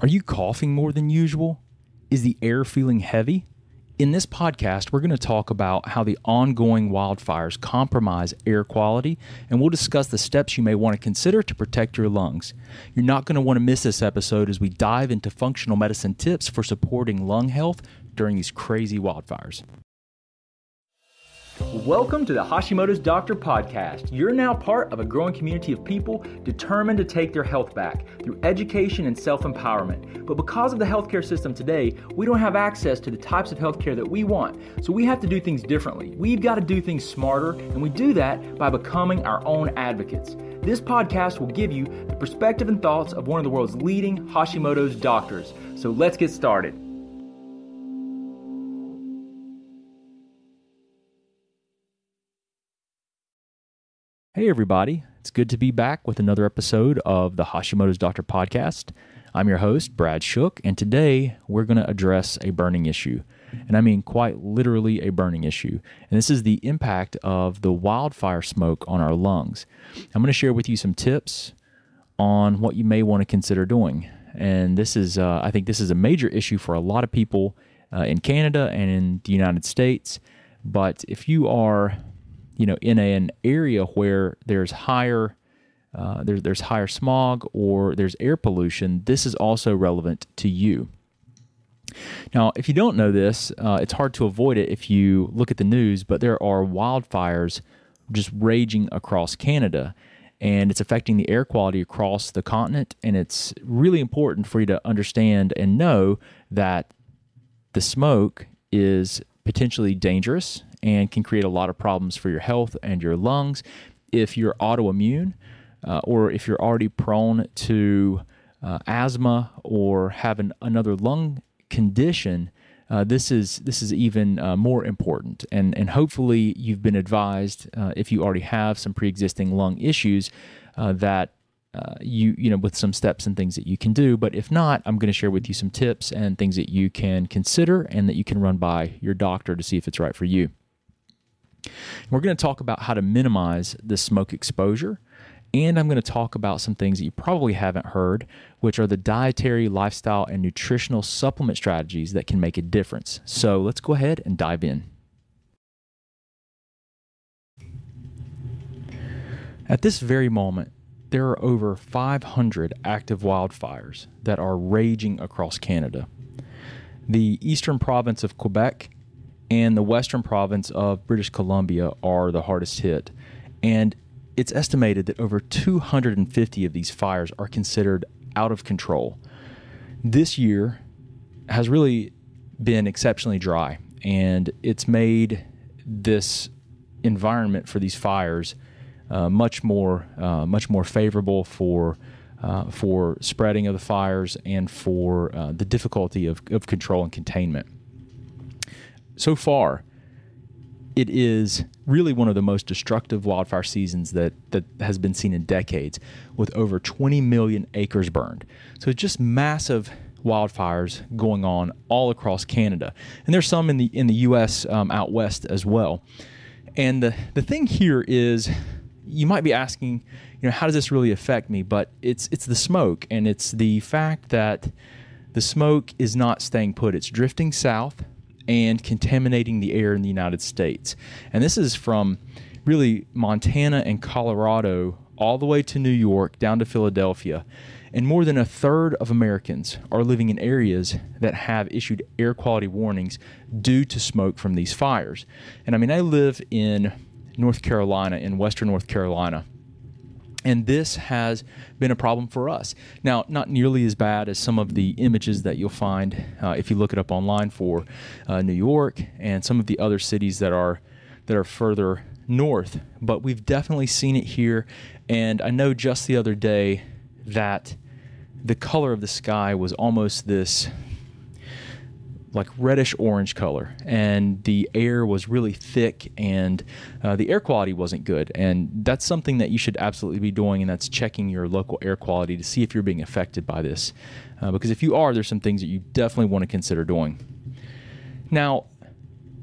Are you coughing more than usual? Is the air feeling heavy? In this podcast, we're going to talk about how the ongoing wildfires compromise air quality, and we'll discuss the steps you may want to consider to protect your lungs. You're not going to want to miss this episode as we dive into functional medicine tips for supporting lung health during these crazy wildfires. Welcome to the Hashimoto's Doctor Podcast. You're now part of a growing community of people determined to take their health back through education and self empowerment. But because of the healthcare system today, we don't have access to the types of healthcare that we want. So we have to do things differently. We've got to do things smarter, and we do that by becoming our own advocates. This podcast will give you the perspective and thoughts of one of the world's leading Hashimoto's doctors. So let's get started. Hey, everybody. It's good to be back with another episode of the Hashimoto's Doctor podcast. I'm your host, Brad Shook, and today we're going to address a burning issue. And I mean quite literally a burning issue. And this is the impact of the wildfire smoke on our lungs. I'm going to share with you some tips on what you may want to consider doing. And this is, uh, I think, this is a major issue for a lot of people uh, in Canada and in the United States. But if you are you know, in a, an area where there's higher uh, there, there's higher smog or there's air pollution, this is also relevant to you. Now, if you don't know this, uh, it's hard to avoid it if you look at the news, but there are wildfires just raging across Canada and it's affecting the air quality across the continent. And it's really important for you to understand and know that the smoke is potentially dangerous and can create a lot of problems for your health and your lungs. If you're autoimmune, uh, or if you're already prone to uh, asthma or have an, another lung condition, uh, this is this is even uh, more important. And and hopefully you've been advised uh, if you already have some pre-existing lung issues uh, that. you you know with some steps and things that you can do but if not i'm going to share with you some tips and things that you can consider and that you can run by your doctor to see if it's right for you we're going to talk about how to minimize the smoke exposure. And I'm going to talk about some things that you probably haven't heard, which are the dietary, lifestyle, and nutritional supplement strategies that can make a difference. So let's go ahead and dive in. At this very moment, there are over 500 active wildfires that are raging across Canada. The eastern province of Quebec and the western province of British Columbia are the hardest hit. And it's estimated that over 250 of these fires are considered out of control. This year has really been exceptionally dry, and it's made this environment for these fires uh, much more uh, much more favorable for uh, for spreading of the fires and for uh, the difficulty of, of control and containment so far, it is really one of the most destructive wildfire seasons that, that has been seen in decades, with over 20 million acres burned. So it's just massive wildfires going on all across Canada, and there's some in the in the U.S. Um, out west as well. And the the thing here is, you might be asking, you know, how does this really affect me? But it's it's the smoke, and it's the fact that the smoke is not staying put; it's drifting south and contaminating the air in the United States. And this is from really Montana and Colorado all the way to New York, down to Philadelphia. And more than a third of Americans are living in areas that have issued air quality warnings due to smoke from these fires. And I mean, I live in North Carolina, in Western North Carolina. And this has been a problem for us. Now, not nearly as bad as some of the images that you'll find uh, if you look it up online for uh, New York and some of the other cities that are that are further north. But we've definitely seen it here. And I know just the other day that the color of the sky was almost this like reddish orange color, and the air was really thick, and uh, the air quality wasn't good. And that's something that you should absolutely be doing, and that's checking your local air quality to see if you're being affected by this. Uh, because if you are, there's some things that you definitely want to consider doing. Now,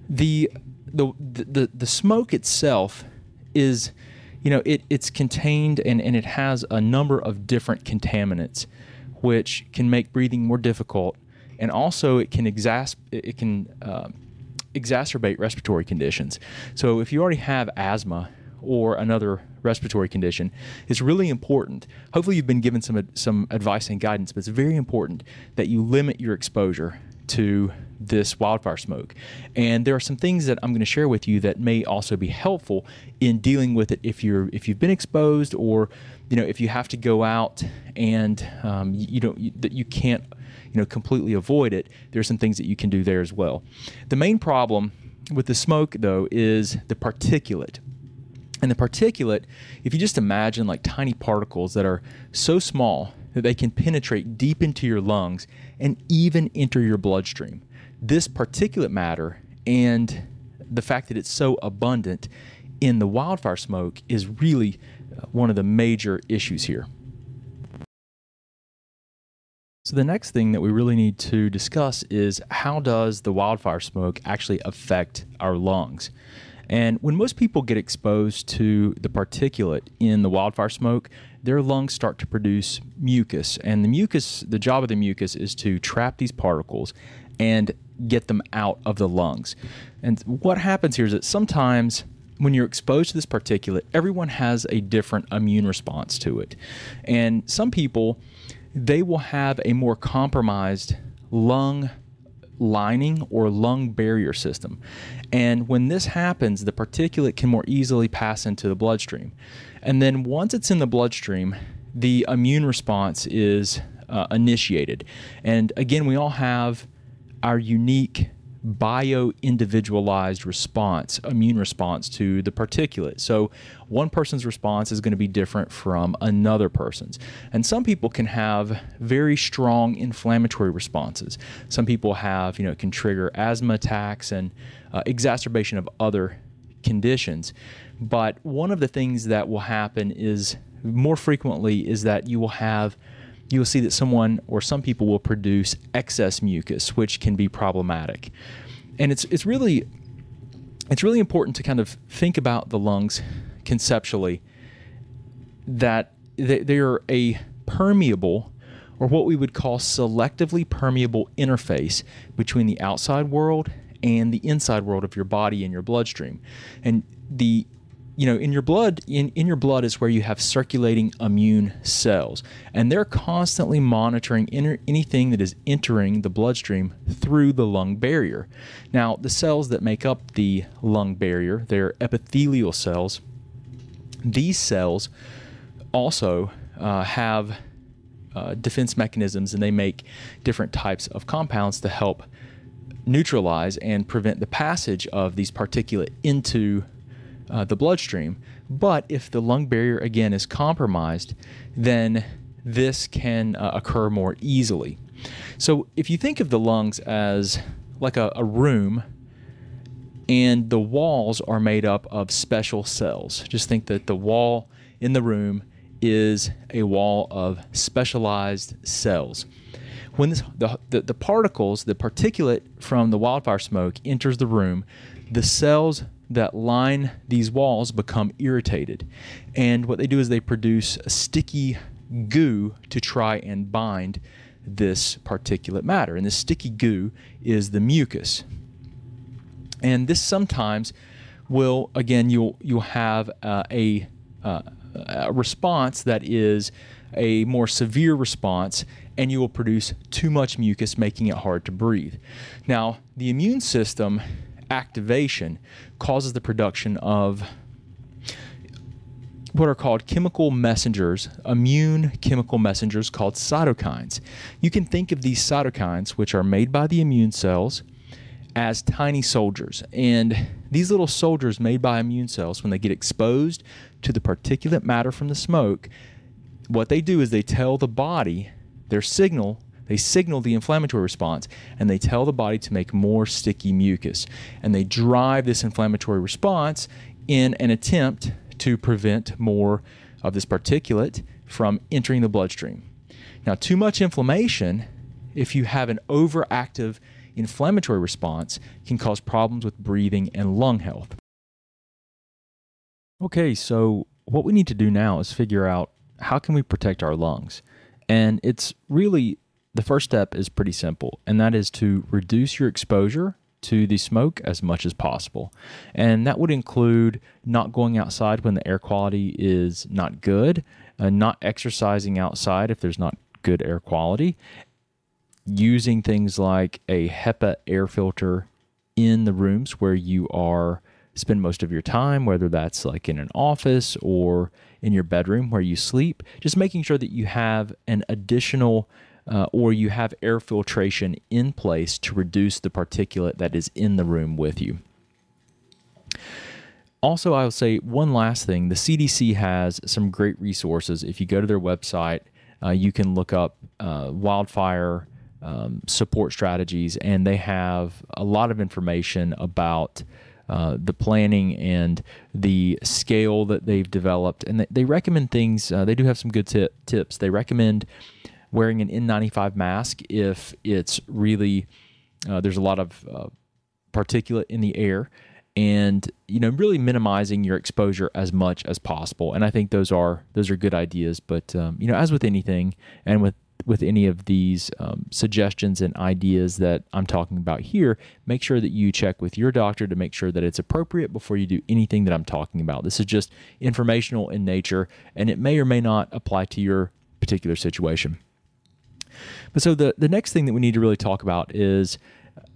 the the the, the smoke itself is you know it, it's contained and, and it has a number of different contaminants which can make breathing more difficult, and also it can it can uh, exacerbate respiratory conditions. So if you already have asthma or another respiratory condition, it's really important. Hopefully, you've been given some some advice and guidance, but it's very important that you limit your exposure to this wildfire smoke. And there are some things that I'm going to share with you that may also be helpful in dealing with it if you're if you've been exposed or you know if you have to go out and um, you, don't you, that you can't you know completely avoid it. There's some things that you can do there as well. The main problem with the smoke though is the particulate. And the particulate, if you just imagine like tiny particles that are so small that they can penetrate deep into your lungs and even enter your bloodstream. This particulate matter and the fact that it's so abundant in the wildfire smoke is really uh, one of the major issues here. So the next thing that we really need to discuss is how does the wildfire smoke actually affect our lungs? And when most people get exposed to the particulate in the wildfire smoke, their lungs start to produce mucus. And the mucus, the job of the mucus is to trap these particles and get them out of the lungs. And what happens here is that sometimes when you're exposed to this particulate, everyone has a different immune response to it. And some people, they will have a more compromised lung lining or lung barrier system. And when this happens, the particulate can more easily pass into the bloodstream. And then once it's in the bloodstream, the immune response is uh, initiated. And again, we all have our unique bio individualized response, immune response to the particulate. So, one person's response is going to be different from another person's. And some people can have very strong inflammatory responses. Some people have, you know, it can trigger asthma attacks and uh, exacerbation of other conditions. But one of the things that will happen is more frequently is that you will have you will see that someone or some people will produce excess mucus, which can be problematic. And it's it's really it's really important to kind of think about the lungs conceptually that they are a permeable or what we would call selectively permeable interface between the outside world and the inside world of your body and your bloodstream. And the you know in your blood in, in your blood is where you have circulating immune cells. And they're constantly monitoring anything that is entering the bloodstream through the lung barrier. Now the cells that make up the lung barrier they're epithelial cells. These cells also uh, have uh, defense mechanisms and they make different types of compounds to help neutralize and prevent the passage of these particulate into uh, the bloodstream. But if the lung barrier again is compromised, then this can uh, occur more easily. So if you think of the lungs as like a, a room and the walls are made up of special cells, just think that the wall in the room is a wall of specialized cells. When this, the, the, the particles, the particulate from the wildfire smoke enters the room, the cells that line these walls become irritated. And what they do is they produce a sticky goo to try and bind this particulate matter. And this sticky goo is the mucus. And this sometimes will, again, you'll, you'll have uh, a, uh, a response that is a more severe response and you will produce too much mucus, making it hard to breathe. Now, the immune system activation causes the production of what are called chemical messengers, immune chemical messengers called cytokines. You can think of these cytokines, which are made by the immune cells, as tiny soldiers. And these little soldiers made by immune cells, when they get exposed to the particulate matter from the smoke, what they do is they tell the body their signal they signal the inflammatory response and they tell the body to make more sticky mucus. And they drive this inflammatory response in an attempt to prevent more of this particulate from entering the bloodstream. Now, too much inflammation, if you have an overactive inflammatory response, can cause problems with breathing and lung health. Okay, so what we need to do now is figure out how can we protect our lungs? And it's really the first step is pretty simple, and that is to reduce your exposure to the smoke as much as possible. And that would include not going outside when the air quality is not good, uh, not exercising outside if there's not good air quality, using things like a HEPA air filter in the rooms where you are spend most of your time, whether that's like in an office or in your bedroom where you sleep, just making sure that you have an additional uh, or you have air filtration in place to reduce the particulate that is in the room with you. Also, I will say one last thing the CDC has some great resources. If you go to their website, uh, you can look up uh, wildfire um, support strategies, and they have a lot of information about. Uh, the planning and the scale that they've developed, and they, they recommend things. Uh, they do have some good t- tips. They recommend wearing an N95 mask if it's really uh, there's a lot of uh, particulate in the air and you know really minimizing your exposure as much as possible. And i think those are those are good ideas but um, you know as with anything and with with any of these um, suggestions and ideas that i'm talking about here make sure that you check with your doctor to make sure that it's appropriate before you do anything that i'm talking about. This is just informational in nature and it may or may not apply to your particular situation but so the the next thing that we need to really talk about is,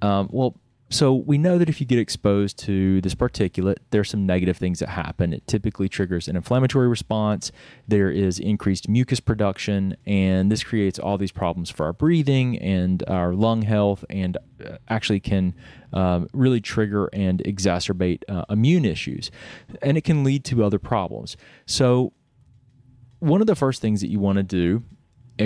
um, well, so we know that if you get exposed to this particulate, there's some negative things that happen. It typically triggers an inflammatory response. There is increased mucus production, and this creates all these problems for our breathing and our lung health, and uh, actually can um, really trigger and exacerbate uh, immune issues, and it can lead to other problems. So, one of the first things that you want to do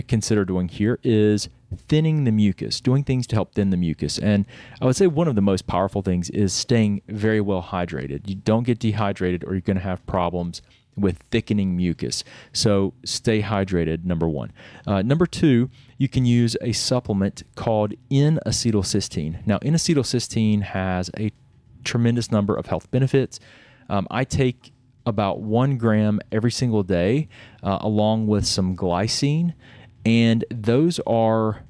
consider doing here is thinning the mucus, doing things to help thin the mucus. And I would say one of the most powerful things is staying very well hydrated. You don't get dehydrated or you're going to have problems with thickening mucus. So stay hydrated, number one. Uh, number two, you can use a supplement called N acetylcysteine. Now, N acetylcysteine has a tremendous number of health benefits. Um, I take about one gram every single day, uh, along with some glycine and those are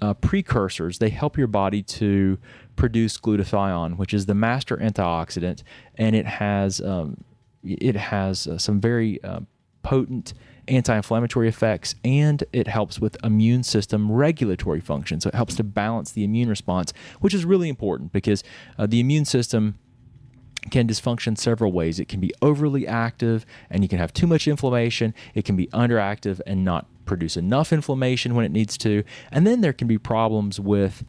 uh, precursors. They help your body to produce glutathione, which is the master antioxidant, and it has um, it has uh, some very uh, potent anti-inflammatory effects, and it helps with immune system regulatory function. So it helps to balance the immune response, which is really important because uh, the immune system can dysfunction several ways. It can be overly active and you can have too much inflammation. It can be underactive and not produce enough inflammation when it needs to. And then there can be problems with,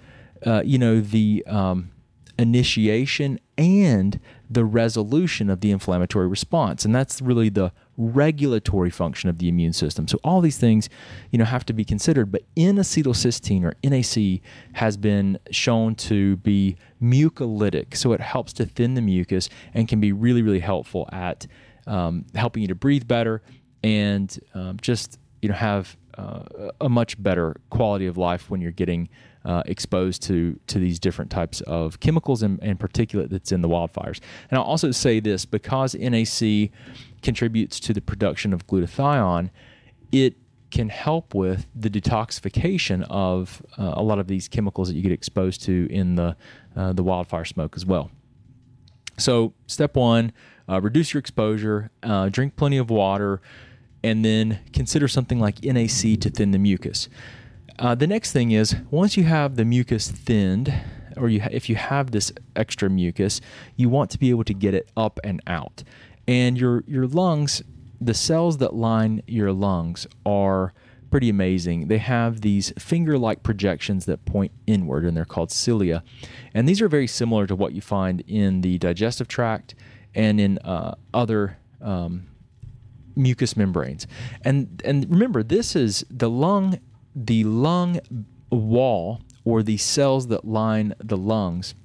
uh, you know, the um, initiation and the resolution of the inflammatory response. And that's really the regulatory function of the immune system. So all these things, you know, have to be considered. But N-acetylcysteine or NAC has been shown to be mucolytic. So it helps to thin the mucus and can be really, really helpful at um, helping you to breathe better and um, just you know have uh, a much better quality of life when you're getting uh, exposed to to these different types of chemicals and, and, particulate that's in the wildfires. And I'll also say this because NAC contributes to the production of glutathione, it can help with the detoxification of uh, a lot of these chemicals that you get exposed to in the uh, the wildfire smoke as well. So step one, uh, reduce your exposure, uh, drink plenty of water and then consider something like NAC to thin the mucus. Uh, the next thing is once you have the mucus thinned, or you if you have this extra mucus, you want to be able to get it up and out. And your your lungs, the cells that line your lungs are pretty amazing. They have these finger-like projections that point inward, and they're called cilia. And these are very similar to what you find in the digestive tract and in uh, other um, mucous membranes. And and remember this is the lung the lung wall or the cells that line the lungs.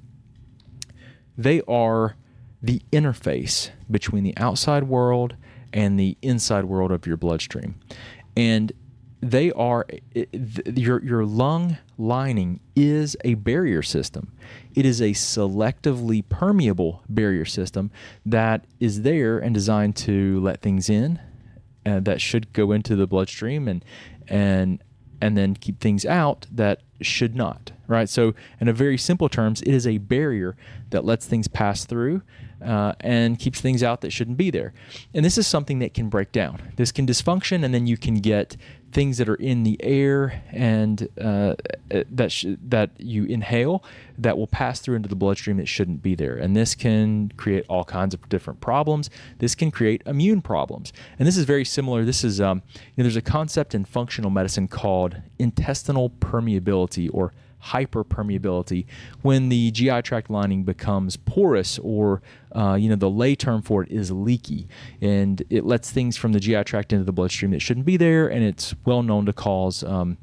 They are the interface between the outside world and the inside world of your bloodstream. And they are your your lung lining is a barrier system. It is a selectively permeable barrier system that is there and designed to let things in uh, that should go into the bloodstream and and and then keep things out that should not, right? So, in a very simple terms, it is a barrier that lets things pass through uh, and keeps things out that shouldn't be there. And this is something that can break down. This can dysfunction, and then you can get things that are in the air and uh, that that you inhale that will pass through into the bloodstream that shouldn't be there. And this can create all kinds of different problems. This can create immune problems. And this is very similar. This is um, you know, there's a concept in functional medicine called intestinal permeability or hyperpermeability. When the GI tract lining becomes porous or uh, you know the lay term for it is leaky and it lets things from the GI tract into the bloodstream that shouldn't be there and it's well known to cause um,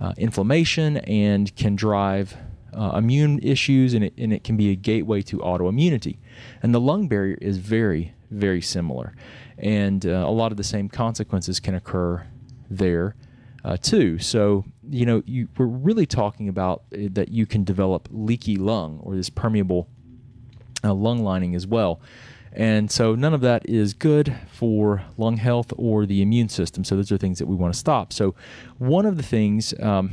uh, inflammation and can drive uh, immune issues and it, and it can be a gateway to autoimmunity. And the lung barrier is very very similar. And uh, a lot of the same consequences can occur there uh, too. So you know, you, we're really talking about uh, that you can develop leaky lung or this permeable uh, lung lining as well. And so none of that is good for lung health or the immune system. So those are things that we want to stop. So one of the things um,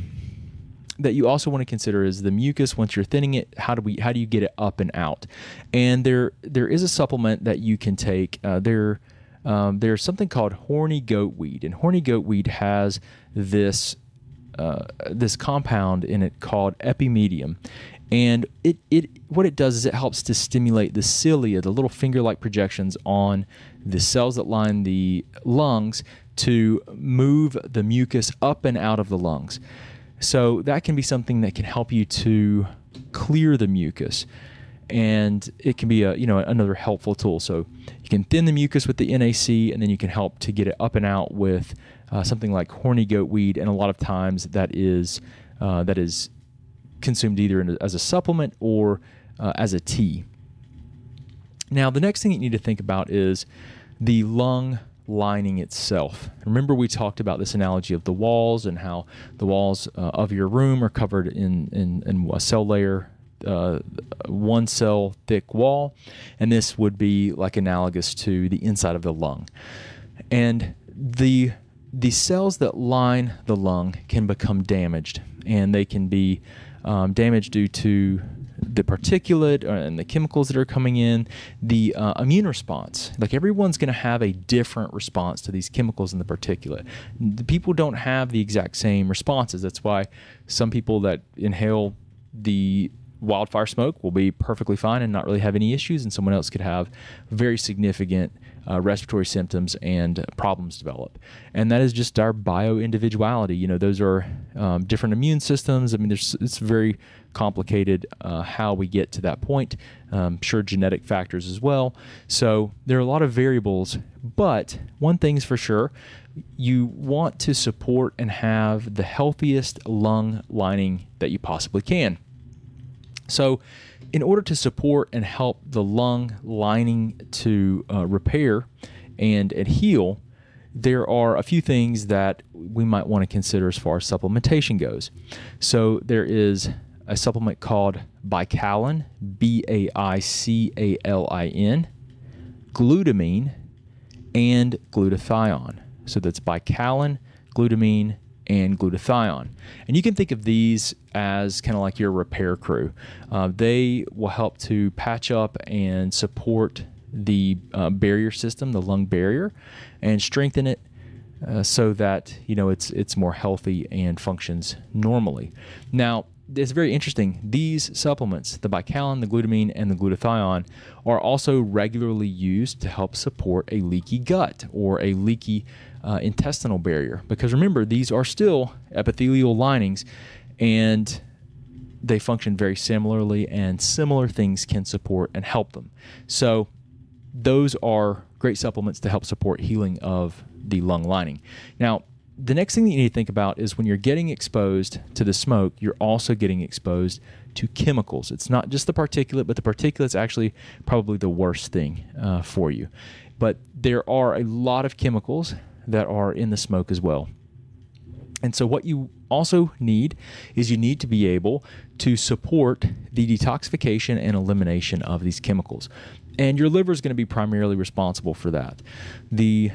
that you also want to consider is the mucus. Once you're thinning it, how do we how do you get it up and out? And there there is a supplement that you can take. Uh, there um, there's something called horny goat weed, and horny goat weed has this uh, this compound in it called epimedium, and it it what it does is it helps to stimulate the cilia, the little finger-like projections on the cells that line the lungs to move the mucus up and out of the lungs. So that can be something that can help you to clear the mucus and it can be a you know another helpful tool. So you can thin the mucus with the NAC, and then you can help to get it up and out with uh, something like horny goat weed, and a lot of times that is uh, that is consumed either a, as a supplement or uh, as a tea. Now, the next thing you need to think about is the lung lining itself. Remember, we talked about this analogy of the walls and how the walls uh, of your room are covered in, in, in a cell layer uh, one cell thick wall, and this would be like analogous to the inside of the lung. And the the cells that line the lung can become damaged, and they can be um, damaged due to the particulate uh, and the chemicals that are coming in, the uh, immune response. Like everyone's going to have a different response to these chemicals in the particulate. The people don't have the exact same responses. That's why some people that inhale the wildfire smoke will be perfectly fine and not really have any issues, and someone else could have very significant uh, respiratory symptoms and problems develop. And that is just our bio individuality. You know, those are um, different immune systems. I mean, there's, it's very complicated uh, how we get to that point. Um, sure, genetic factors as well. So there are a lot of variables, but one thing's for sure you want to support and have the healthiest lung lining that you possibly can. So, in order to support and help the lung lining to uh, repair and, and heal, there are a few things that we might want to consider as far as supplementation goes. So, there is a supplement called baicalin, B A I C A L I N, glutamine, and glutathione. So, that's baicalin, glutamine, and glutathione. And you can think of these as kind of like your repair crew. Uh, they will help to patch up and support the uh, barrier system, the lung barrier, and strengthen it uh, so that you know it's it's more healthy and functions normally. Now, it's very interesting. These supplements, the baicalin, the glutamine, and the glutathione, are also regularly used to help support a leaky gut or a leaky uh, intestinal barrier. Because remember, these are still epithelial linings and they function very similarly, and similar things can support and help them. So, those are great supplements to help support healing of the lung lining. Now, the next thing that you need to think about is when you're getting exposed to the smoke, you're also getting exposed to chemicals. It's not just the particulate, but the particulate's actually probably the worst thing uh, for you. But there are a lot of chemicals that are in the smoke as well. And so, what you also need is you need to be able to support the detoxification and elimination of these chemicals. And your liver is going to be primarily responsible for that. The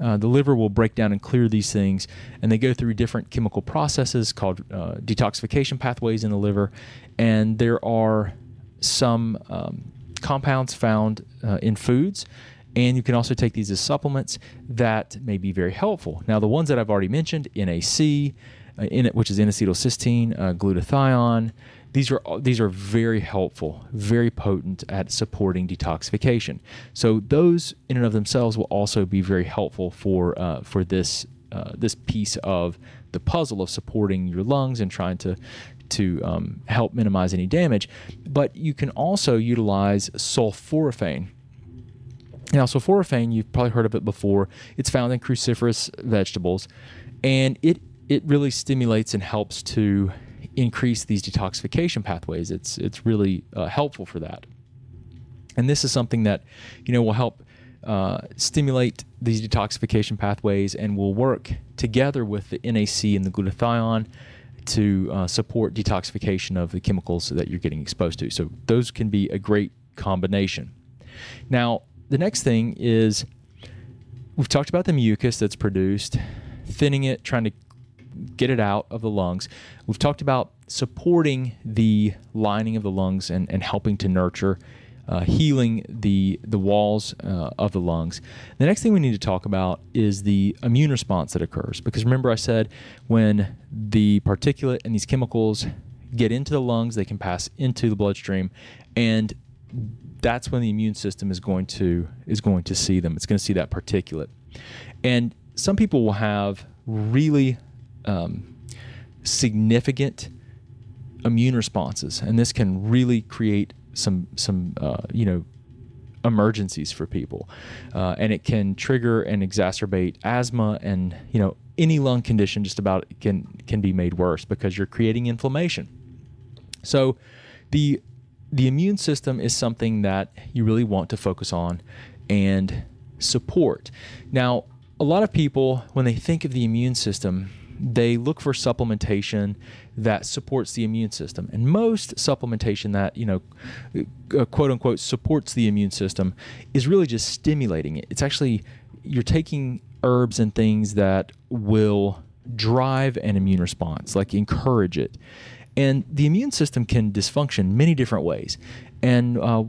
uh, the liver will break down and clear these things, and they go through different chemical processes called uh, detoxification pathways in the liver. And there are some um, compounds found uh, in foods, and you can also take these as supplements that may be very helpful. Now, the ones that I've already mentioned, NAC, in it, which is N-acetylcysteine, uh, glutathione, these are these are very helpful, very potent at supporting detoxification. So those in and of themselves will also be very helpful for uh, for this uh, this piece of the puzzle of supporting your lungs and trying to to um, help minimize any damage. But you can also utilize sulforaphane. Now, sulforaphane, you've probably heard of it before. It's found in cruciferous vegetables, and it it really stimulates and helps to increase these detoxification pathways. It's it's really uh, helpful for that. And this is something that you know will help uh, stimulate these detoxification pathways and will work together with the NAC and the glutathione to uh, support detoxification of the chemicals that you're getting exposed to. So those can be a great combination. Now, the next thing is we've talked about the mucus that's produced, thinning it, trying to get it out of the lungs. We've talked about supporting the lining of the lungs and, and helping to nurture, uh, healing the the walls uh, of the lungs. The next thing we need to talk about is the immune response that occurs. Because remember, I said when the particulate and these chemicals get into the lungs, they can pass into the bloodstream, and that's when the immune system is going to is going to see them. It's going to see that particulate, and some people will have really um, significant immune responses, and this can really create some some uh, you know emergencies for people, uh, and it can trigger and exacerbate asthma and you know any lung condition. Just about can can be made worse because you're creating inflammation. So, the the immune system is something that you really want to focus on and support. Now, a lot of people, when they think of the immune system, they look for supplementation that supports the immune system. And most supplementation that, you know, uh, quote unquote, supports the immune system is really just stimulating it. It's actually, you're taking herbs and things that will drive an immune response, like encourage it. And the immune system can dysfunction many different ways. And, uh,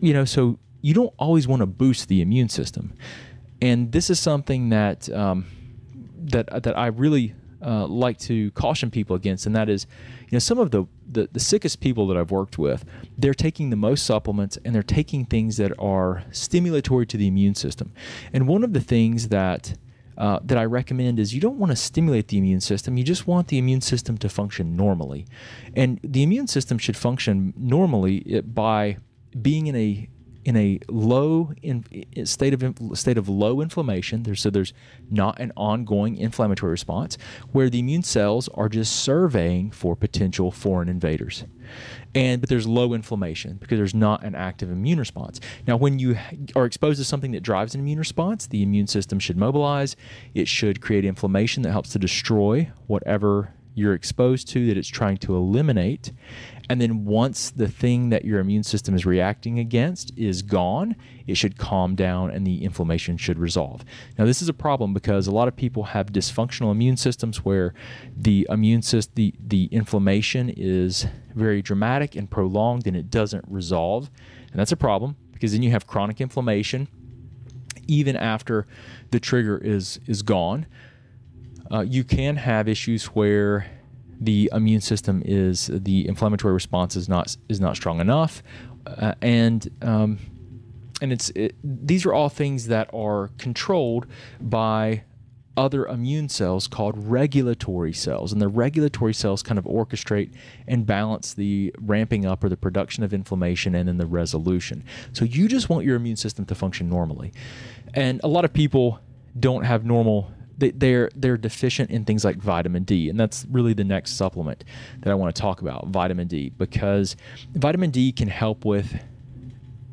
you know, so you don't always want to boost the immune system. And this is something that, um, that that I really uh, like to caution people against, and that is, you know, some of the, the, the sickest people that I've worked with, they're taking the most supplements and they're taking things that are stimulatory to the immune system. And one of the things that uh, that I recommend is you don't want to stimulate the immune system. You just want the immune system to function normally, and the immune system should function normally by being in a in a low in, state of state of low inflammation. There's, so there's not an ongoing inflammatory response where the immune cells are just surveying for potential foreign invaders. And but there's low inflammation because there's not an active immune response. Now, when you are exposed to something that drives an immune response, the immune system should mobilize. It should create inflammation that helps to destroy whatever you're exposed to that it's trying to eliminate. And then once the thing that your immune system is reacting against is gone, it should calm down and the inflammation should resolve. Now, this is a problem because a lot of people have dysfunctional immune systems where the immune system, the, the inflammation is very dramatic and prolonged and it doesn't resolve. And that's a problem because then you have chronic inflammation even after the trigger is is gone. Uh, you can have issues where the immune system is the inflammatory response is not is not strong enough, uh, and um, and it's it, these are all things that are controlled by other immune cells called regulatory cells. And the regulatory cells kind of orchestrate and balance the ramping up or the production of inflammation and then the resolution. So you just want your immune system to function normally. And a lot of people don't have normal they, are they're deficient in things like vitamin D, and that's really the next supplement that I want to talk about, vitamin D, because vitamin D can help with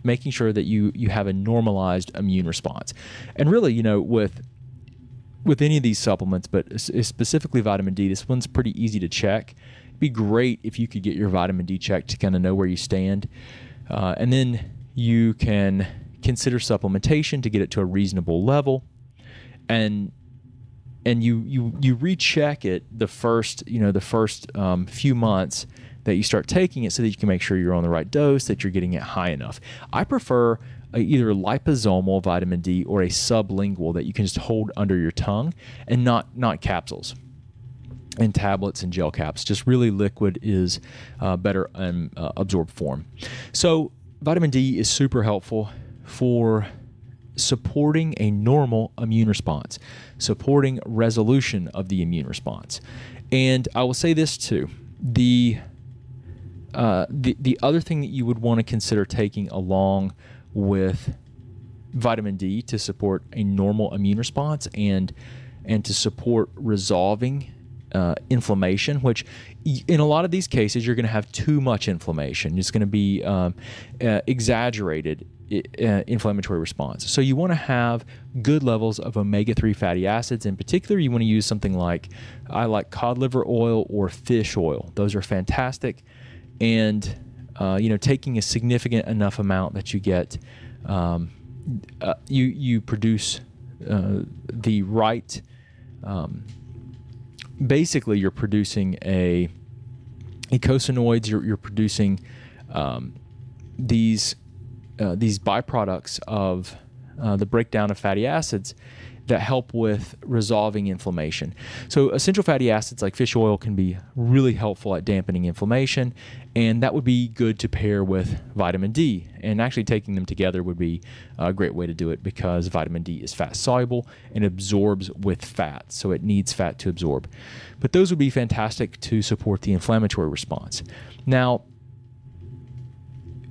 making sure that you you have a normalized immune response. And really, you know, with with any of these supplements, but specifically vitamin D, this one's pretty easy to check. It'd be great if you could get your vitamin D checked to kind of know where you stand, uh, and then you can consider supplementation to get it to a reasonable level and and you you you recheck it the first you know the first um, few months that you start taking it so that you can make sure you're on the right dose that you're getting it high enough. I prefer a, either liposomal vitamin d or a sublingual that you can just hold under your tongue and not not capsules and tablets and gel caps. Just really liquid is uh, better and uh, absorbed form. So vitamin d is super helpful for supporting a normal immune response, supporting resolution of the immune response. And I will say this too the uh, the the other thing that you would want to consider taking along with vitamin D to support a normal immune response and and to support resolving uh, inflammation, which in a lot of these cases you're going to have too much inflammation. It's going to be um, uh, exaggerated uh, inflammatory response. So you want to have good levels of omega-3 fatty acids. In particular, you want to use something like I like cod liver oil or fish oil. Those are fantastic, and uh, you know taking a significant enough amount that you get um, uh, you you produce uh, the right. Um, basically, you're producing a eicosanoids. You're, you're producing um, these uh, these byproducts of uh, the breakdown of fatty acids that help with resolving inflammation. So, essential fatty acids like fish oil can be really helpful at dampening inflammation, and that would be good to pair with vitamin D. And actually, taking them together would be a great way to do it because vitamin D is fat soluble and absorbs with fat, so it needs fat to absorb. But those would be fantastic to support the inflammatory response. Now,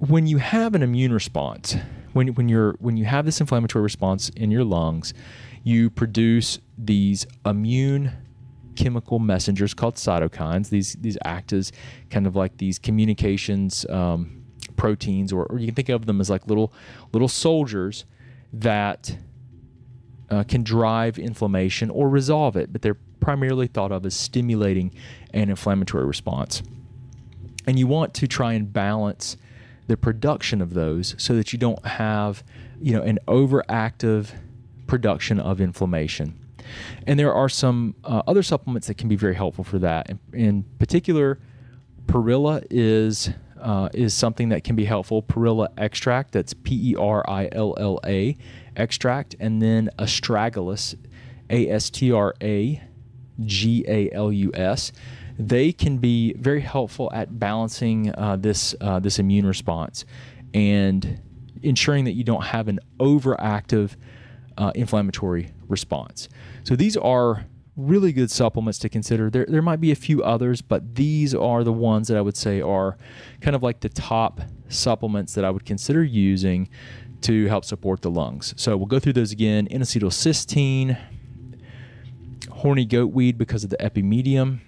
when you have an immune response, when, when you're when you have this inflammatory response in your lungs, you produce these immune chemical messengers called cytokines. These these act as kind of like these communications um, proteins, or, or you can think of them as like little little soldiers that uh, can drive inflammation or resolve it, but they're primarily thought of as stimulating an inflammatory response. And you want to try and balance the production of those so that you don't have, you know, an overactive production of inflammation. And there are some uh, other supplements that can be very helpful for that. In, in particular, Perilla is uh, is something that can be helpful. Perilla extract, that's P E R I L L A extract, and then astragalus, A S T R A G A L U S they can be very helpful at balancing uh, this uh, this immune response and ensuring that you don't have an overactive uh, inflammatory response. So these are really good supplements to consider. There, there might be a few others, but these are the ones that I would say are kind of like the top supplements that I would consider using to help support the lungs. So we'll go through those again. N-acetylcysteine, horny goat weed because of the epimedium,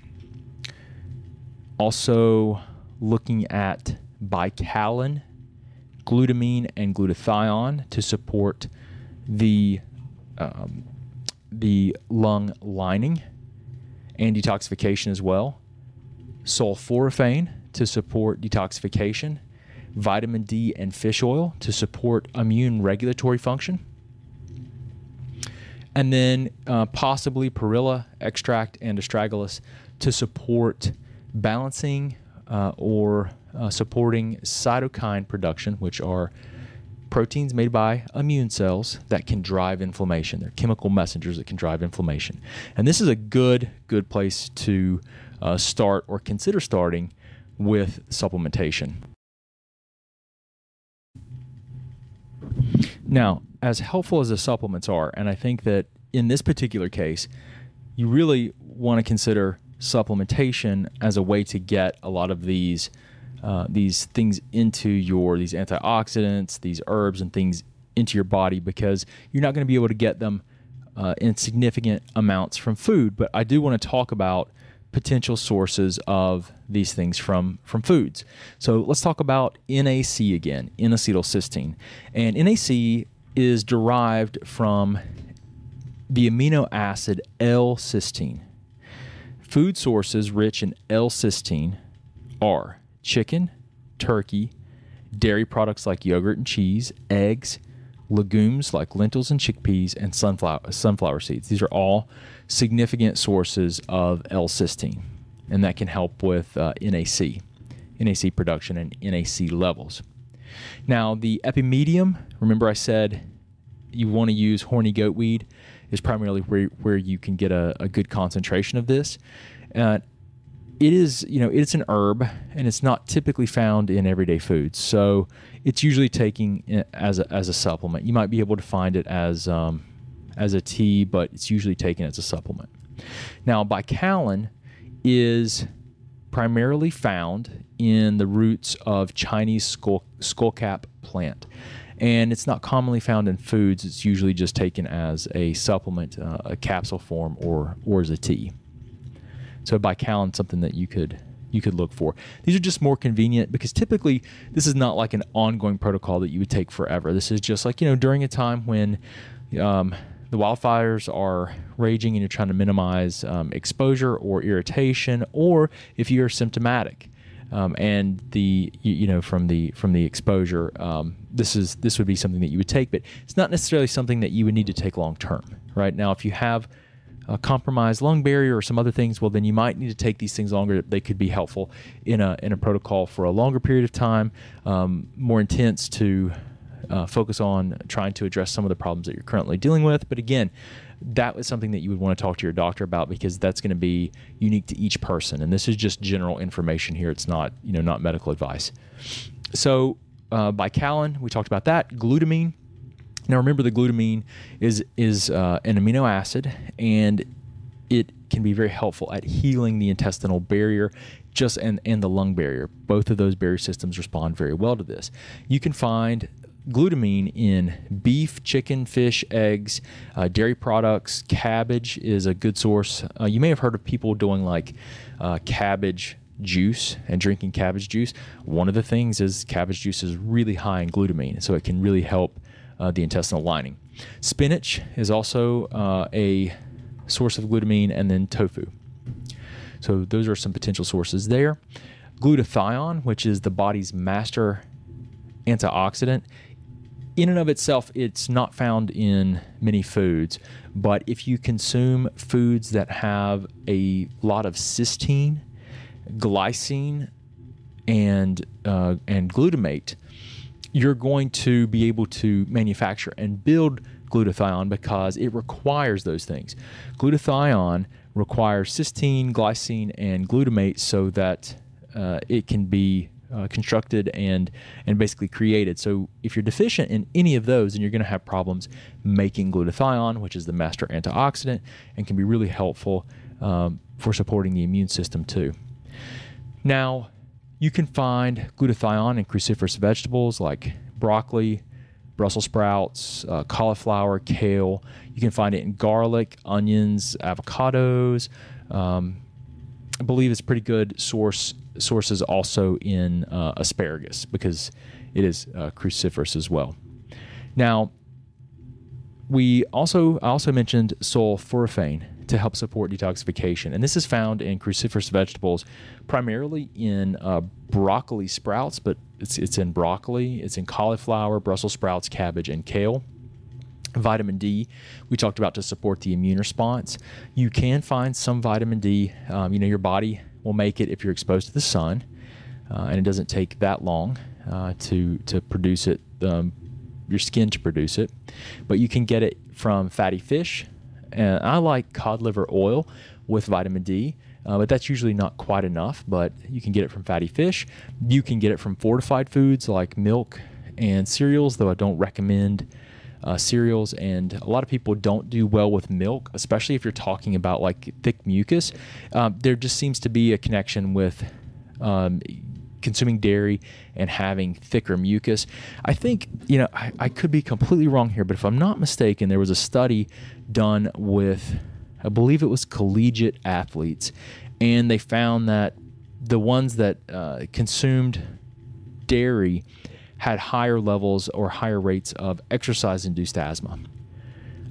also, looking at baicalin, glutamine, and glutathione to support the um, the lung lining and detoxification as well. Sulforaphane to support detoxification. Vitamin D and fish oil to support immune regulatory function. And then uh, possibly perilla extract and astragalus to support balancing uh, or uh, supporting cytokine production, which are proteins made by immune cells that can drive inflammation. They're chemical messengers that can drive inflammation. And this is a good, good place to uh, start or consider starting with supplementation. Now, as helpful as the supplements are, and I think that in this particular case, you really want to consider supplementation as a way to get a lot of these uh, these things into your these antioxidants, these herbs and things into your body because you're not going to be able to get them uh, in significant amounts from food. But I do want to talk about potential sources of these things from from foods. So let's talk about NAC again, N-acetylcysteine, and NAC is derived from the amino acid L-cysteine. Food sources rich in L-cysteine are chicken, turkey, dairy products like yogurt and cheese, eggs, legumes like lentils and chickpeas, and sunflower sunflower seeds. These are all significant sources of L-cysteine, and that can help with uh, NAC, NAC production and NAC levels. Now, the epimedium, remember I said you want to use horny goat weed, is primarily where, where you can get a, a good concentration of this. Uh, it is, you know, it's an herb and it's not typically found in everyday foods. So it's usually taking as a, as a supplement. You might be able to find it as, um, as a tea, but it's usually taken as a supplement. Now, baicalin is primarily found in the roots of Chinese skull, skullcap plant. And it's not commonly found in foods. It's usually just taken as a supplement, uh, a capsule form, or or as a tea. So baicalin something that you could you could look for. These are just more convenient because typically this is not like an ongoing protocol that you would take forever. This is just like you know during a time when um, the wildfires are raging and you're trying to minimize um, exposure or irritation, or if you're symptomatic. Um, and the you, you, know from the from the exposure, um, this is this would be something that you would take, but it's not necessarily something that you would need to take long term. Right now, if you have a compromised lung barrier or some other things, well, then you might need to take these things longer. They could be helpful in a in a protocol for a longer period of time, um, more intense to uh, focus on trying to address some of the problems that you're currently dealing with. But again, that was something that you would want to talk to your doctor about because that's going to be unique to each person. And this is just general information here. It's not, you know, not medical advice. So uh, baicalin, we talked about that. Glutamine. Now remember, the glutamine is is uh, an amino acid, and it can be very helpful at healing the intestinal barrier just and, and the lung barrier both of those barrier systems respond very well to this you can find glutamine in beef, chicken, fish, eggs, uh, dairy products. Cabbage is a good source. Uh, you may have heard of people doing like uh, cabbage juice and drinking cabbage juice. One of the things is cabbage juice is really high in glutamine, so it can really help uh, the intestinal lining. Spinach is also uh, a source of glutamine, and then tofu. So those are some potential sources there. Glutathione, which is the body's master antioxidant, in and of itself, it's not found in many foods, but if you consume foods that have a lot of cysteine, glycine, and uh, and glutamate, you're going to be able to manufacture and build glutathione because it requires those things. Glutathione requires cysteine, glycine, and glutamate so that uh, it can be uh, constructed and and basically created. So if you're deficient in any of those, then you're going to have problems making glutathione, which is the master antioxidant, and can be really helpful um, for supporting the immune system too. Now, you can find glutathione in cruciferous vegetables like broccoli, Brussels sprouts, uh, cauliflower, kale. You can find it in garlic, onions, avocados. Um, I believe it's pretty good source sources also in uh, asparagus because it is uh, cruciferous as well. Now, we also I also mentioned sulforaphane to help support detoxification, and this is found in cruciferous vegetables, primarily in uh, broccoli sprouts, but it's it's in broccoli, it's in cauliflower, Brussels sprouts, cabbage, and kale. Vitamin D, we talked about to support the immune response. You can find some vitamin D. Um, you know, your body will make it if you're exposed to the sun, uh, and it doesn't take that long uh, to to produce it. Um, your skin to produce it, but you can get it from fatty fish. And I like cod liver oil with vitamin D, uh, but that's usually not quite enough. But you can get it from fatty fish. You can get it from fortified foods like milk and cereals, though I don't recommend uh, cereals, and a lot of people don't do well with milk, especially if you're talking about like thick mucus. Um, there just seems to be a connection with um, consuming dairy and having thicker mucus. I think, you know, I, I, could be completely wrong here, but if I'm not mistaken, there was a study done with, I believe it was collegiate athletes, and they found that the ones that uh, consumed dairy had higher levels or higher rates of exercise induced asthma.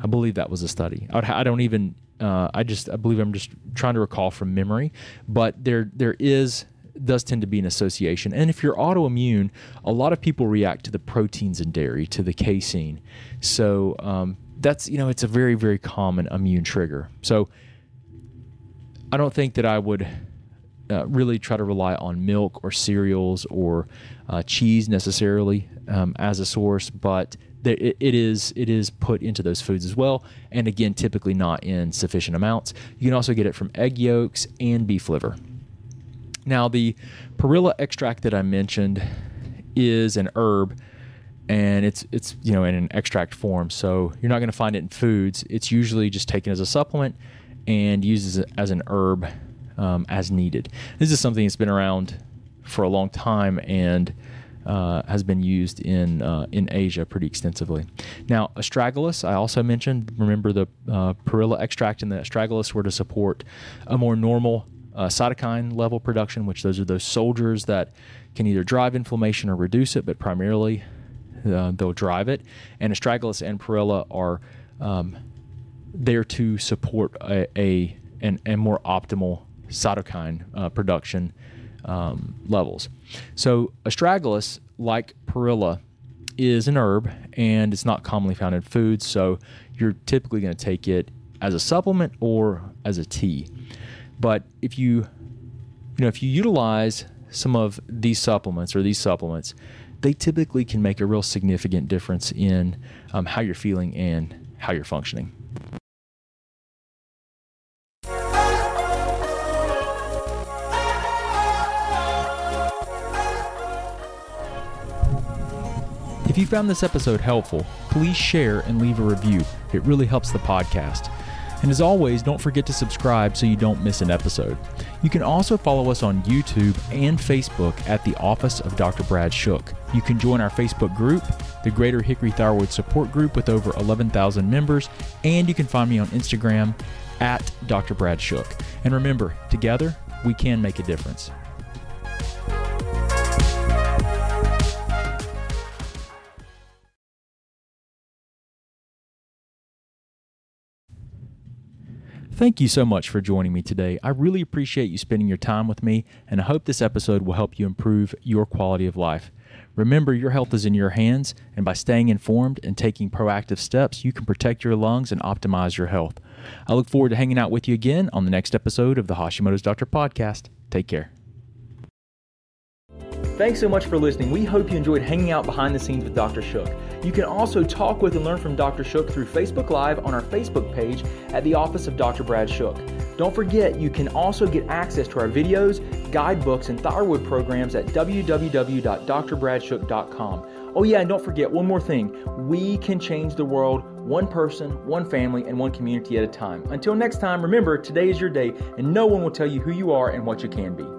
I believe that was a study. I, don't even, uh, I just, I believe I'm just trying to recall from memory, but there, there is does tend to be an association. And if you're autoimmune, a lot of people react to the proteins in dairy, to the casein. So um, that's, you know, it's a very, very common immune trigger. So I don't think that I would uh, really try to rely on milk or cereals or uh, cheese necessarily um, as a source, but it, it is it is put into those foods as well, and again, typically not in sufficient amounts. You can also get it from egg yolks and beef liver. Now, the perilla extract that I mentioned is an herb, and it's it's you know in an extract form, so you're not going to find it in foods. It's usually just taken as a supplement and used as an herb um, as needed. This is something that's been around for a long time and uh, has been used in uh, in Asia pretty extensively. Now, astragalus, I also mentioned. Remember the uh, perilla extract and the astragalus were to support a more normal uh, cytokine level production, which those are those soldiers that can either drive inflammation or reduce it, but primarily uh, they'll drive it. And astragalus and perilla are um, there to support a, a an, a more optimal cytokine uh, production um, levels. So astragalus, like perilla, is an herb and it's not commonly found in foods. So you're typically going to take it as a supplement or as a tea. But if you, you know, if you utilize some of these supplements or these supplements, they typically can make a real significant difference in um, how you're feeling and how you're functioning. If you found this episode helpful, please share and leave a review. It really helps the podcast. And as always, don't forget to subscribe so you don't miss an episode. You can also follow us on YouTube and Facebook at the Office of Dr. Brad Shook. You can join our Facebook group, the Greater Hickory Thyroid Support Group with over 11,000 members, and you can find me on Instagram at Dr. Brad Shook. And remember, together, we can make a difference. Thank you so much for joining me today. I really appreciate you spending your time with me, and I hope this episode will help you improve your quality of life. Remember, your health is in your hands, and by staying informed and taking proactive steps, you can protect your lungs and optimize your health. I look forward to hanging out with you again on the next episode of the Hashimoto's Doctor podcast. Take care. Thanks so much for listening. We hope you enjoyed hanging out behind the scenes with Dr. Shook. You can also talk with and learn from Dr. Shook through Facebook Live on our Facebook page at the Office of Dr. Brad Shook. Don't forget, you can also get access to our videos, guidebooks, and thyroid programs at www.drbradshook.com. Oh, yeah, and don't forget one more thing. We can change the world one person, one family, and one community at a time. Until next time, remember, today is your day, and no one will tell you who you are and what you can be.